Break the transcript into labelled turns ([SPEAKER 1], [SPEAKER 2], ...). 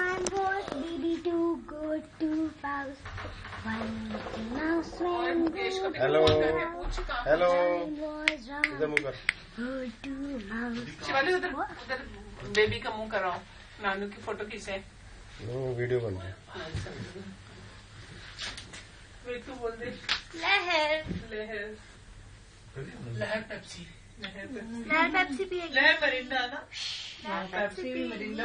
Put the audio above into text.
[SPEAKER 1] One was baby two good two mouse. One little mouse
[SPEAKER 2] को
[SPEAKER 1] good.
[SPEAKER 2] भी
[SPEAKER 3] Hello. इधर
[SPEAKER 1] round.
[SPEAKER 3] मुँह कर।
[SPEAKER 1] Good two mouse.
[SPEAKER 2] शिवाली उधर उधर बेबी का मुँह कराओ नानू की फ़ोटो खींचे।
[SPEAKER 3] वो वीडियो बन रहा है।
[SPEAKER 2] वे तू बोल दे।
[SPEAKER 1] लहर।
[SPEAKER 2] लहर। लहर पेप्सी। लहर पेप्सी।
[SPEAKER 1] लहर पेप्सी पिएगी।
[SPEAKER 2] लहर मरिंडा ना? पेप्सी भी मरिंडा।